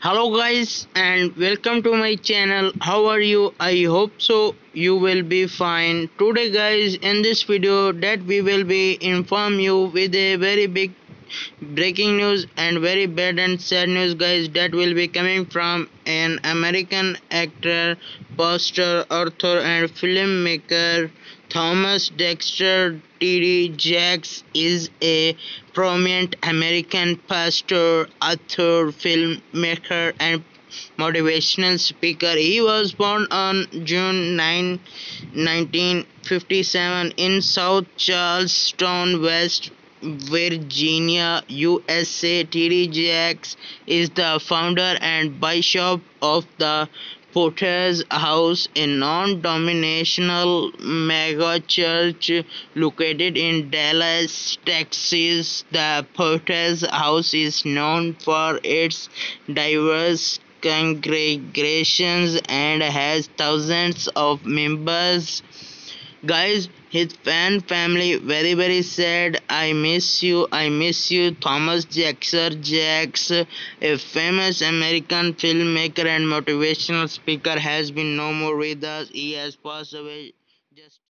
hello guys and welcome to my channel. How are you? I hope so you will be fine. Today guys in this video that we will be inform you with a very big breaking news and very bad and sad news guys that will be coming from an american actor pastor author and filmmaker thomas dexter. Td jakes is a prominent american pastor author filmmaker and motivational speaker. He was born on june 9 1957 in south charleston west Virginia, USA. T.D. Jakes is the founder and bishop of the Potter's House, a non-denominational megachurch located in Dallas, Texas. The Potter's House is known for its diverse congregations and has thousands of members guys his fan family very very sad. I miss you. I miss you. Thomas jackson jakes a famous american filmmaker and motivational speaker has been no more with us. He has passed away. Just